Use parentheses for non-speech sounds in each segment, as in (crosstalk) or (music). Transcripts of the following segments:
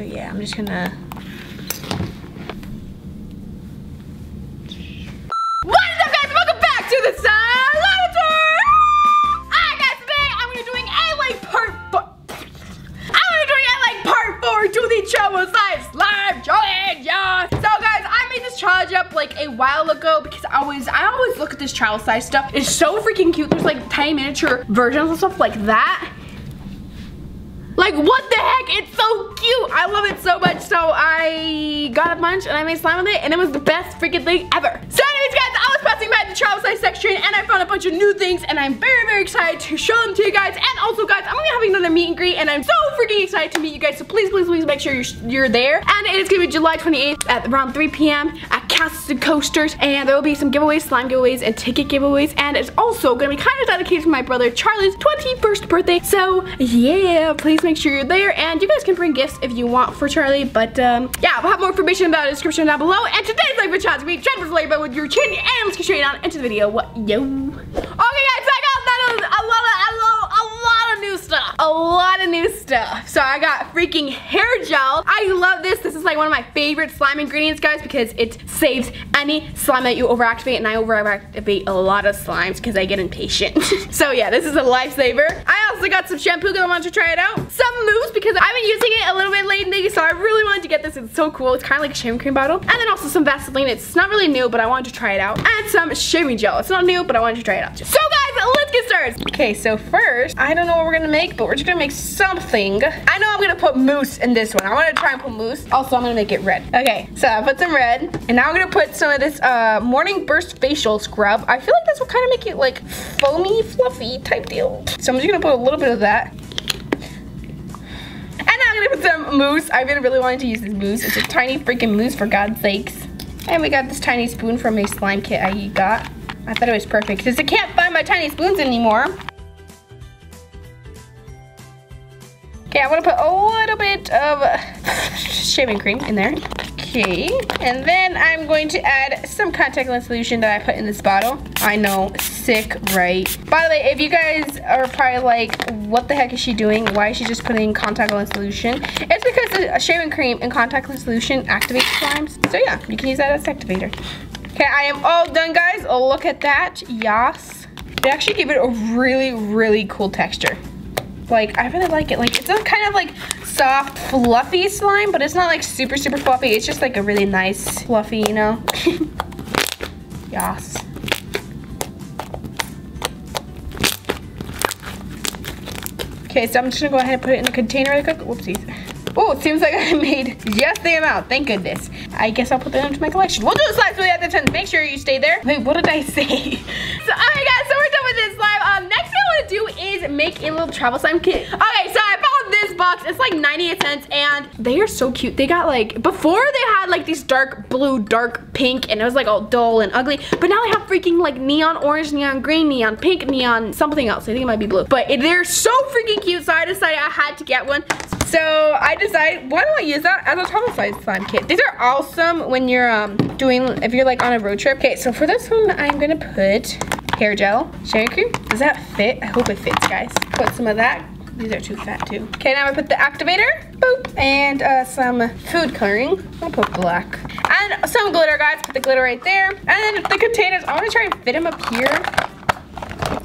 So yeah, I'm just gonna What is up guys? Welcome back to the Slimeatory! Alright guys, today I'm gonna be doing a like part four. I'm gonna be doing a like part four to the Travel Size Slime Challenge, yeah! So guys, I made this challenge up like a while ago because I always I always look at this travel size stuff. It's so freaking cute. There's like tiny miniature versions and stuff like that. Like what the heck? It's so cute. I love it so much. So I got a bunch and I made slime with it and it was the best freaking thing ever. So anyways guys, I was passing by the travel size section and I found a bunch of new things and I'm very, very excited to show them to you guys. And also guys, I'm gonna be having another meet and greet and I'm so freaking excited to meet you guys. So please, please, please make sure you're, you're there. And it is gonna be July 28th at around 3 p.m. at Castles and Coasters. And there will be some giveaways, slime giveaways, and ticket giveaways. And it's also gonna be kind of dedicated to my brother Charlie's 21st birthday. So yeah, please make sure you're there. And you guys can bring gifts if you want for Charlie. But um, yeah, I'll have more information about it in the description down below. And today's video challenge will be Jennifer's Labor with your chin. And let's get straight on into the video. What yo? Okay guys, so I got that, a lot of a lot, a lot of new stuff. A lot of new stuff. So I got freaking hair gel. I love this. This is like one of my favorite slime ingredients, guys, because it saves any slime that you overactivate. And I overactivate a lot of slimes because I get impatient. (laughs) so yeah, this is a lifesaver. I also got some shampoo because I wanted to try it out. Some mousse because I've been using it a little bit lately, so I really wanted to get this. It's so cool. It's kind of like a shaving cream bottle. And then also some Vaseline. It's not really new, but I wanted to try it out. And some shaving gel. It's not new, but I wanted to try it out. So guys, get started. Okay, so first, I don't know what we're gonna make, but we're just gonna make something. I know I'm gonna put mousse in this one. I wanna try and put mousse. Also, I'm gonna make it red. Okay, so I put some red, and now I'm gonna put some of this uh, Morning Burst Facial Scrub. I feel like this will kind of make it like foamy, fluffy type deal. So I'm just gonna put a little bit of that. And now I'm gonna put some mousse. I've been really wanting to use this mousse. It's a tiny freaking mousse for God's sakes. And we got this tiny spoon from a slime kit I got. I thought it was perfect because I can't find my tiny spoons anymore. Okay, I want to put a little bit of (laughs) shaving cream in there. Okay, and then I'm going to add some contact lens solution that I put in this bottle. I know, sick, right? By the way, if you guys are probably like, what the heck is she doing? Why is she just putting contact lens solution? It's because the shaving cream and contact lens solution activates slimes. So yeah, you can use that as activator. Okay, I am all done, guys. Oh, look at that. Yas. They actually gave it a really, really cool texture. Like, I really like it. Like, it's a kind of like soft, fluffy slime, but it's not like super, super fluffy. It's just like a really nice, fluffy, you know? (laughs) Yas. Okay, so I'm just gonna go ahead and put it in a container really quick. Whoopsies. Oh, it seems like I (laughs) made just the amount. Thank goodness. I guess I'll put that into my collection. We'll do the slides really at the 10. Make sure you stay there. Wait, what did I say? (laughs) so, alright guys, so we're done with this slime. Um, next thing I want to do is make a little travel slime kit. Okay, so I found this box. It's like 98 cents and they are so cute. They got like, before they had like these dark blue, dark pink and it was like all dull and ugly. But now they have freaking like neon orange, neon green, neon pink, neon something else. I think it might be blue. But they're so freaking cute. So I decided I had to get one. So I decided, why don't I use that as a travel size slime kit? These are awesome when you're um, doing, if you're like on a road trip. Okay, so for this one, I'm gonna put hair gel, cream. Does that fit? I hope it fits, guys. Put some of that. These are too fat too. Okay, now I put the activator, boop, and uh, some food coloring. I'll put black. And some glitter, guys. Put the glitter right there. And then the containers, I wanna try and fit them up here.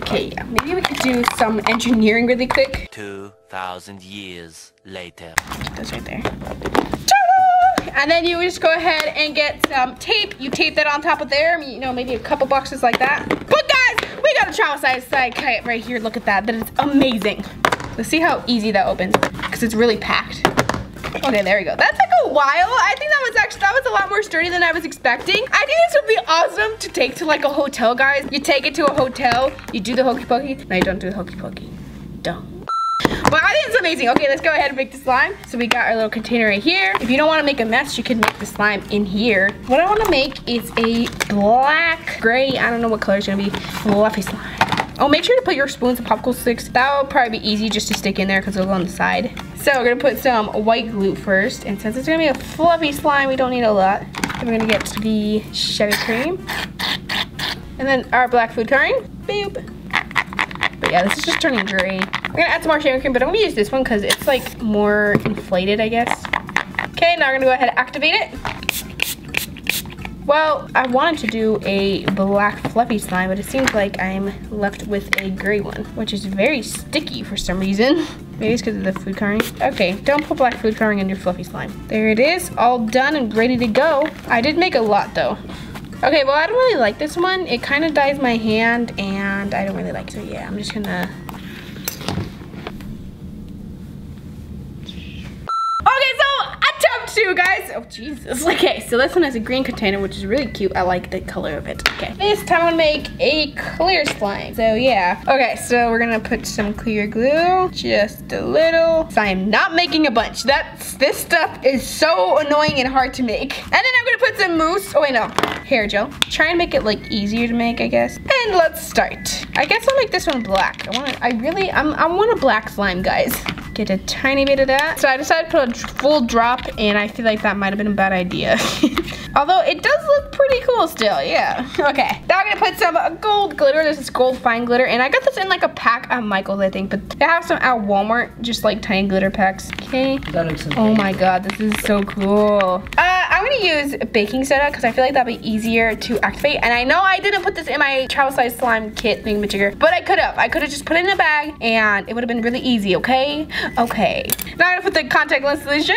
Okay, yeah, maybe we could do some engineering really quick. 2,000 years later. That's right there. And then you just go ahead and get some tape. You tape that on top of there. You know, maybe a couple boxes like that. But guys, we got a travel size side kite right here. Look at that. That is amazing. Let's see how easy that opens because it's really packed. Okay, there we go. That took a while. I think that was actually, that was a lot more sturdy than I was expecting. I think this would be awesome to take to like a hotel, guys. You take it to a hotel, you do the hokey pokey. No, you don't do the hokey pokey. Don't. Think it's amazing. Okay, let's go ahead and make the slime. So we got our little container right here. If you don't want to make a mess, you can make the slime in here. What I want to make is a black, gray, I don't know what color it's going to be, fluffy slime. Oh, make sure to put your spoons and popsicle sticks. That will probably be easy just to stick in there because it'll go on the side. So we're gonna put some white glue first. And since it's gonna be a fluffy slime, we don't need a lot. We're gonna get the shaving cream. And then our black food coloring. Boop. But yeah, this is just turning gray. We're gonna add some more shaving cream, but I'm gonna use this one because it's like more inflated, I guess. Okay, now we're gonna go ahead and activate it. Well, I wanted to do a black fluffy slime, but it seems like I'm left with a gray one, which is very sticky for some reason. Maybe it's because of the food coloring. Okay, don't put black food coloring in your fluffy slime. There it is, all done and ready to go. I did make a lot though. Okay, well I don't really like this one. It kind of dyes my hand and I don't really like it. So yeah, I'm just gonna Okay, so attempt two, guys. Oh, Jesus. (laughs) Okay, so this one has a green container, which is really cute. I like the color of it. Okay, this time I'm gonna make a clear slime. So yeah. Okay, so we're gonna put some clear glue, just a little. So I'm not making a bunch. That's, this stuff is so annoying and hard to make. And then I'm gonna put some mousse, oh wait, no, hair gel. Try and make it like easier to make, I guess. And let's start. I guess I'll make this one black. I want I really, I'm, I want a black slime, guys. Get a tiny bit of that. So I decided to put a full drop and I feel like that might have been a bad idea. (laughs) Although it does look pretty cool still, yeah. Okay, now I'm gonna put some gold glitter. This is gold fine glitter and I got this in like a pack at Michael's, I think, but they have some at Walmart, just like tiny glitter packs, okay? That looks okay. Oh my god, this is so cool. Uh, I'm gonna use baking soda because I feel like that'd be easier to activate. And I know I didn't put this in my travel size slime kit thingamajigger, but I could have. I could have just put it in a bag and it would have been really easy, okay? Okay. Now I'm gonna put the contact lens solution.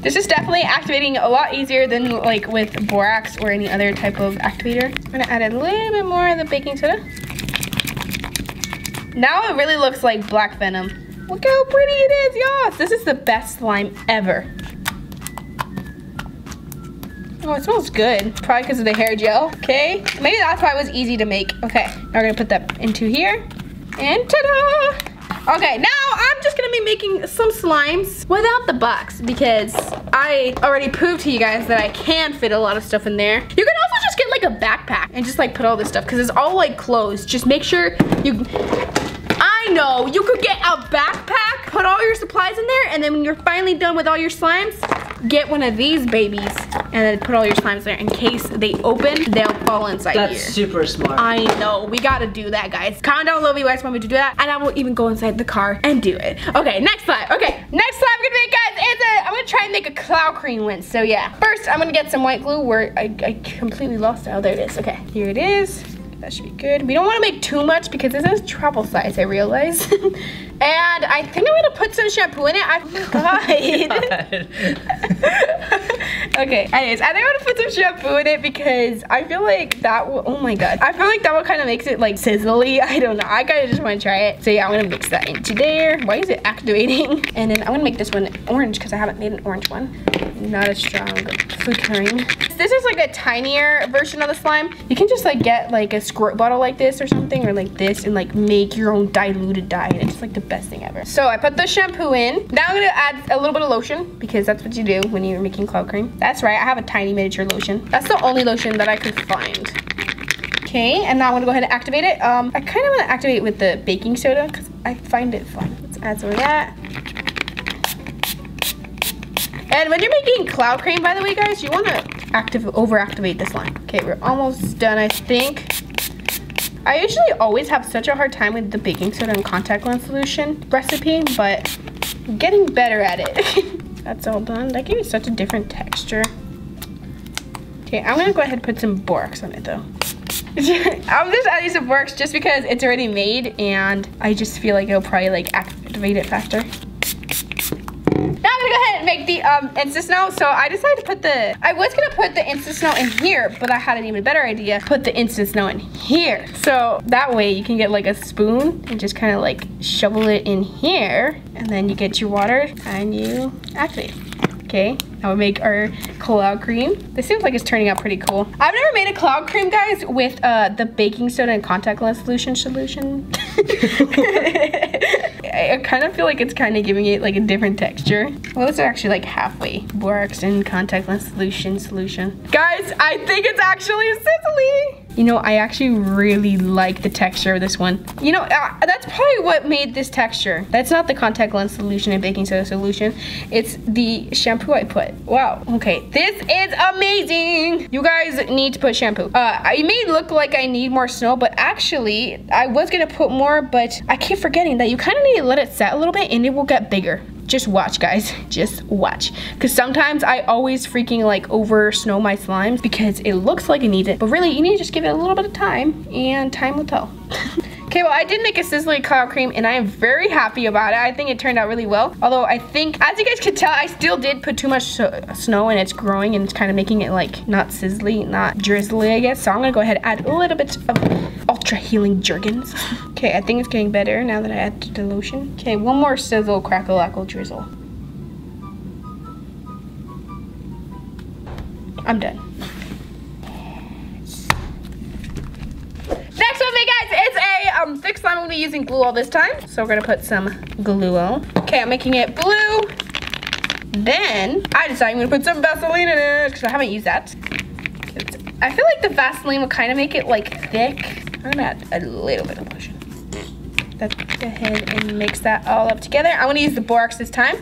This is definitely activating a lot easier than like with borax or any other type of activator. I'm gonna add a little bit more of the baking soda. Now it really looks like black venom. Look how pretty it is, y'all. This is the best slime ever. Oh, it smells good. Probably because of the hair gel, okay? Maybe that's why it was easy to make. Okay, now we're gonna put that into here. And ta-da! Okay, now I'm just gonna be making some slimes without the box because I already proved to you guys that I can fit a lot of stuff in there. You can also just get like a backpack and just like put all this stuff because it's all like clothes. Just make sure you, I know, you could get a backpack, put all your supplies in there, and then when you're finally done with all your slimes, get one of these babies and then put all your slimes there in case they open, they'll fall inside That's here. super smart. I know, we gotta do that, guys. Comment down below if you guys want me to do that, and I will even go inside the car and do it. Okay, next slide. Okay, next slide I'm gonna make, guys, is a, I'm gonna try and make a cloud cream one. So yeah, first I'm gonna get some white glue where I, I completely lost it. Oh, there it is. Okay, here it is. That should be good. We don't want to make too much because this is travel size, I realize. (laughs) and I think I'm gonna put some shampoo in it. I (laughs) forgot. (laughs) okay, anyways, I think I'm gonna put some shampoo in it because I feel like that will, oh my god. I feel like that will kind of makes it like sizzly. (laughs) I don't know. I kind of just want to try it. So yeah, I'm gonna mix that into there. Why is it activating? (laughs) And then I'm gonna make this one orange because I haven't made an orange one. Not as strong food coloring. This is like a tinier version of the slime. You can just like get like a squirt bottle like this or something or like this and like make your own diluted dye and it's like the best thing ever. So I put the shampoo in. Now I'm gonna add a little bit of lotion because that's what you do when you're making cloud cream. That's right, I have a tiny miniature lotion. That's the only lotion that I could find. Okay, and now I'm gonna go ahead and activate it. Um, I kind of want to activate it with the baking soda because I find it fun. Let's add some of that. And when you're making cloud cream, by the way, guys, you want to active over-activate this line. Okay, we're almost done, I think. I usually always have such a hard time with the baking soda and contact lens solution recipe, but I'm getting better at it. (laughs) That's all done. That gave me such a different texture. Okay, I'm gonna go ahead and put some borax on it though. (laughs) I'm just adding some borax just because it's already made and I just feel like it'll probably like activate it faster. Now I'm gonna go ahead and make the um, instant snow. So I decided to put the, I was gonna put the instant snow in here, but I had an even better idea. Put the instant snow in here. So that way you can get like a spoon and just kind of like shovel it in here. And then you get your water and you activate. Okay, now we make our cloud cream. This seems like it's turning out pretty cool. I've never made a cloud cream, guys, with uh, the baking soda and contact lens solution solution. (laughs) (laughs) I, kind of feel like it's kind of giving it like a different texture. Well, it's actually like halfway. Borax and contact lens solution solution. Guys, I think it's actually sizzly. You know, I actually really like the texture of this one. You know, uh, that's probably what made this texture. That's not the contact lens solution and baking soda solution. It's the shampoo I put. Wow, okay. This is amazing. You guys need to put shampoo. Uh, I may look like I need more snow, but actually, I was gonna put more, but I keep forgetting that you kind of need to let it set a little bit and it will get bigger. Just watch guys, (laughs) just watch. Cause sometimes I always freaking like over snow my slimes because it looks like it needs it, but really you need to just give it a little bit of time and time will tell. (laughs) Okay, well, I did make a sizzling cloud cream and I am very happy about it. I think it turned out really well. Although I think, as you guys can tell, I still did put too much snow and it's growing and it's kind of making it like not sizzly, not drizzly, I guess. So I'm gonna go ahead and add a little bit of ultra healing Jergens. okay, I think it's getting better now that I add the lotion. Okay, one more sizzle, crackle, lackle, drizzle. I'm done. Next one, me guys, it's a um, thick slime I'm gonna be using glue all this time. So we're gonna put some glue on. Okay, I'm making it blue. Then I decided I'm gonna put some Vaseline in it because I haven't used that. I feel like the Vaseline will kind of make it like thick. I'm gonna add a little bit of lotion. Let's go ahead and mix that all up together. I'm gonna use the borax this time.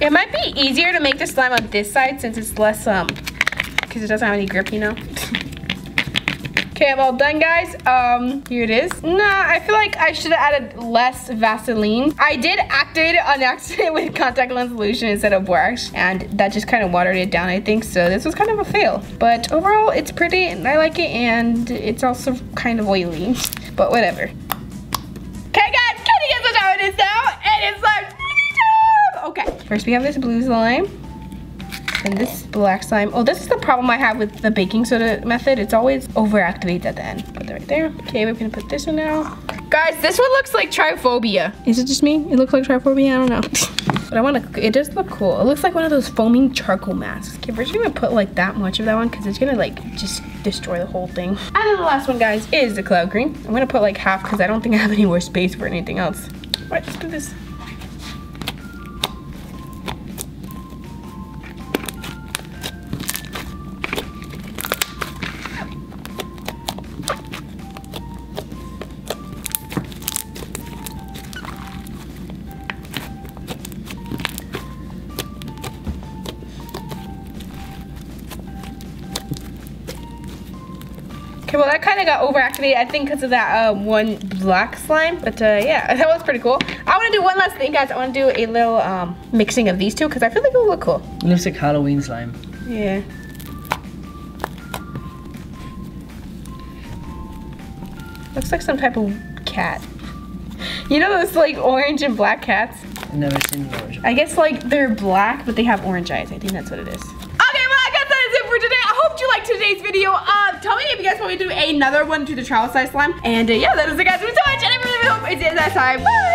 It might be easier to make the slime on this side since it's less, um, because it doesn't have any grip, you know? Okay, I'm all done, guys. Um, here it is. Nah, I feel like I should have added less Vaseline. I did activate it on (laughs) accident with contact lens solution instead of borax, and that just kind of watered it down, I think. So this was kind of a fail. But overall, it's pretty, and I like it, and it's also kind of oily. But whatever. Okay, guys, can you guess what time it is now? It is like Okay, first we have this blue slime. And this black slime. Oh, this is the problem I have with the baking soda method. It's always overactivates at the end. Put that right there. Okay, we're gonna put this one now. Guys, this one looks like triphobia. Is it just me? It looks like triphobia? I don't know. (laughs) but I wanna, it does look cool. It looks like one of those foaming charcoal masks. Okay, we're just gonna put like that much of that one because it's gonna like just destroy the whole thing. And then the last one, guys, is the cloud cream. I'm gonna put like half because I don't think I have any more space for anything else. All right, let's do this. Kind of got overactivated, I think because of that uh, one black slime. But uh, yeah, (laughs) that was pretty cool. I want to do one last thing, guys. I want to do a little um, mixing of these two because I feel like it will look cool. It looks like Halloween slime. Yeah. Looks like some type of cat. You know those like orange and black cats? I've never seen orange. I guess like they're black, but they have orange eyes. I think that's what it is hope you liked today's video. Uh, tell me if you guys want me to do another one to the travel size slime. And uh, yeah, that is it guys. Thank you so much. And I really, hope it's that time. Bye.